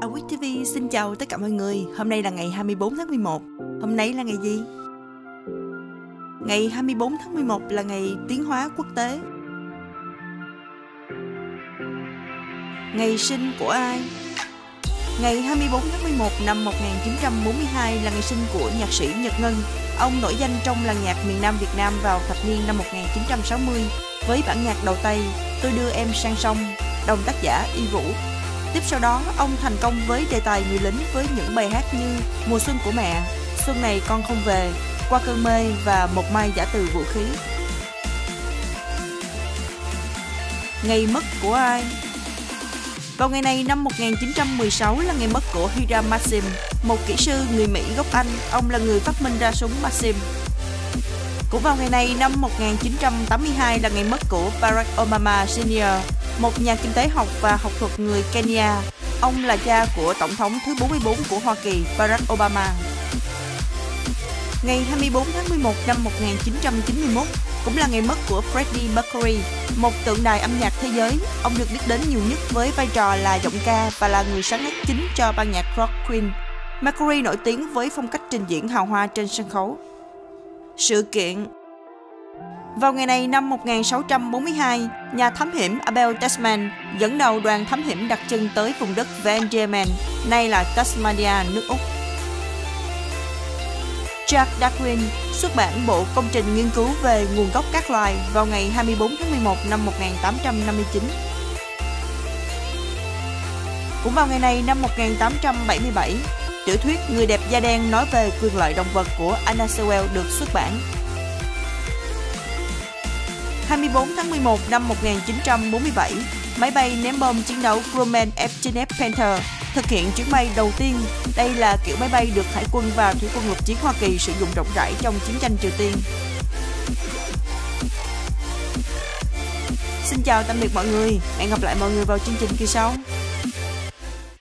Awit TV xin chào tất cả mọi người. Hôm nay là ngày 24 tháng 11. Hôm nay là ngày gì? Ngày 24 tháng 11 là ngày tiến hóa quốc tế. Ngày sinh của ai? Ngày 24 tháng 11 năm 1942 là ngày sinh của nhạc sĩ Nhật Ngân. Ông nổi danh trong làng nhạc miền Nam Việt Nam vào thập niên năm 1960 với bản nhạc đầu tay Tôi đưa em sang sông, đồng tác giả Y Vũ. Tiếp sau đó, ông thành công với đề tài người lính với những bài hát như Mùa xuân của mẹ, Xuân này con không về, Qua cơn mê và Một mai giả từ vũ khí. Ngày mất của ai? Vào ngày này năm 1916 là ngày mất của Hiram Maxim, một kỹ sư người Mỹ gốc Anh. Ông là người phát minh ra súng Maxim. Cũng vào ngày này năm 1982 là ngày mất của Barack Obama senior một nhà kinh tế học và học thuật người Kenya. Ông là cha của Tổng thống thứ 44 của Hoa Kỳ Barack Obama. Ngày 24 tháng 11 năm 1991 cũng là ngày mất của Freddie Mercury, một tượng đài âm nhạc thế giới. Ông được biết đến nhiều nhất với vai trò là giọng ca và là người sáng tác chính cho ban nhạc rock Queen. Mercury nổi tiếng với phong cách trình diễn hào hoa trên sân khấu. Sự kiện vào ngày này năm 1642, nhà thám hiểm Abel Tasman dẫn đầu đoàn thám hiểm đặt chân tới vùng đất Van Diemen, nay là Tasmania, nước Úc. Jack Darwin xuất bản bộ công trình nghiên cứu về nguồn gốc các loài vào ngày 24 tháng 11 năm 1859. Cũng vào ngày này năm 1877, tiểu thuyết Người đẹp da đen nói về quyền lợi động vật của Anna Sewell được xuất bản. 24 tháng 11 năm 1947, máy bay ném bom chiến đấu Grumman F-9F Panther thực hiện chuyến bay đầu tiên. Đây là kiểu máy bay được Hải quân và Thủy quân lục chiến Hoa Kỳ sử dụng rộng rãi trong chiến tranh Triều Tiên. Xin chào tạm biệt mọi người, hẹn gặp lại mọi người vào chương trình kỳ sau.